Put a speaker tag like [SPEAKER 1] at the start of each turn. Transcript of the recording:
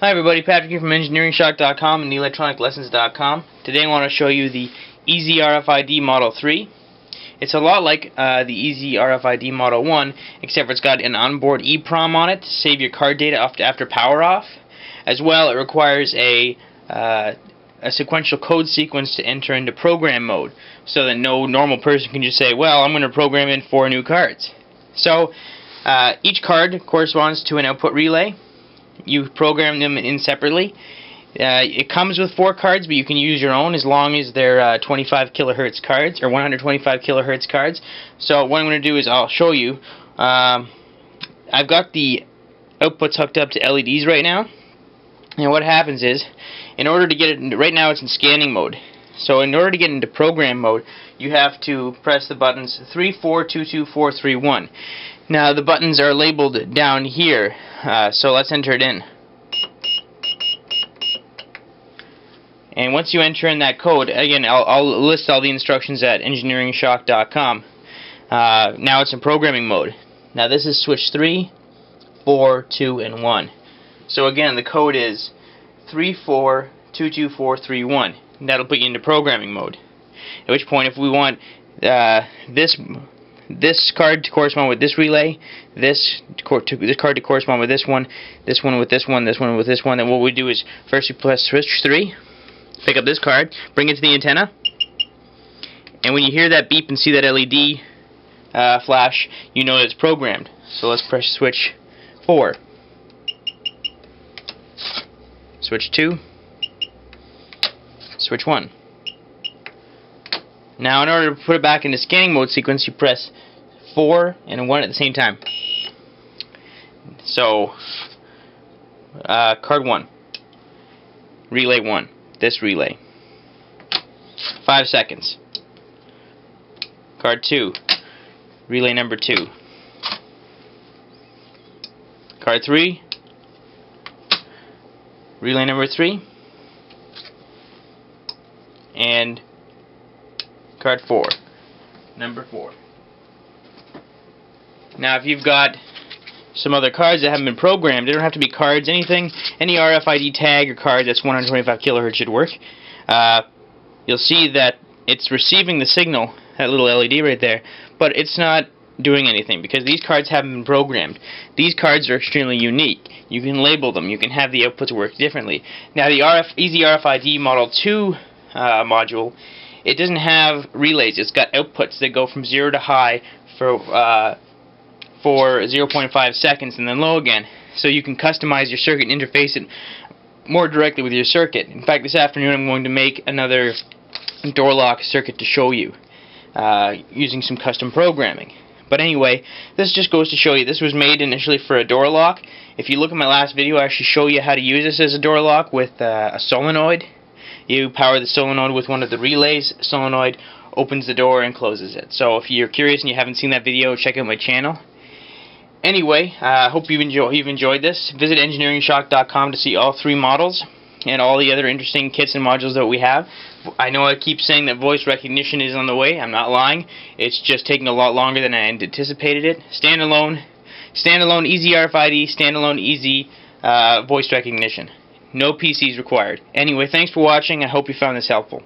[SPEAKER 1] Hi everybody, Patrick here from EngineeringShock.com and ElectronicLessons.com. Today I want to show you the EZ RFID Model 3. It's a lot like uh, the EZ RFID Model 1, except for it's got an onboard EEPROM on it to save your card data after power off. As well, it requires a, uh, a sequential code sequence to enter into program mode, so that no normal person can just say, well, I'm going to program in four new cards. So, uh, each card corresponds to an output relay you program them in separately. Uh, it comes with four cards, but you can use your own as long as they're uh, 25 kilohertz cards or 125 kilohertz cards. So what I'm going to do is I'll show you. Um, I've got the outputs hooked up to LEDs right now. And what happens is, in order to get it, right now it's in scanning mode. So in order to get into program mode, you have to press the buttons 3, 4, 2, 2, 4, 3, 1. Now the buttons are labeled down here, uh, so let's enter it in. And once you enter in that code, again, I'll, I'll list all the instructions at engineeringshock.com. Uh, now it's in programming mode. Now this is switch 3, 4, 2, and 1. So again, the code is 342241. That'll put you into programming mode. At which point, if we want uh, this this card to correspond with this relay, this to, this card to correspond with this one, this one with this one, this one with this one. Then what we do is first we press switch 3, pick up this card, bring it to the antenna, and when you hear that beep and see that LED uh, flash, you know it's programmed. So let's press switch 4. Switch 2. Switch 1. Now in order to put it back into scanning mode sequence you press 4 and 1 at the same time. So uh, card 1 relay 1 this relay. 5 seconds. Card 2 relay number 2 card 3 relay number 3 and card 4. Number 4. Now if you've got some other cards that haven't been programmed, they don't have to be cards, anything, any RFID tag or card that's 125 kilohertz should work. Uh, you'll see that it's receiving the signal, that little LED right there, but it's not doing anything because these cards haven't been programmed. These cards are extremely unique. You can label them. You can have the outputs work differently. Now the RF, EZ RFID Model 2 uh, module it doesn't have relays. It's got outputs that go from 0 to high for uh, for 0.5 seconds and then low again. So you can customize your circuit and interface it more directly with your circuit. In fact, this afternoon I'm going to make another door lock circuit to show you uh, using some custom programming. But anyway, this just goes to show you this was made initially for a door lock. If you look at my last video, I actually show you how to use this as a door lock with uh, a solenoid you power the solenoid with one of the relays. Solenoid opens the door and closes it. So if you're curious and you haven't seen that video, check out my channel. Anyway, I uh, hope you've, enjoy you've enjoyed this. Visit EngineeringShock.com to see all three models and all the other interesting kits and modules that we have. I know I keep saying that voice recognition is on the way. I'm not lying. It's just taking a lot longer than I anticipated it. Standalone, standalone EZ RFID, standalone easy uh, voice recognition. No PCs required. Anyway, thanks for watching. I hope you found this helpful.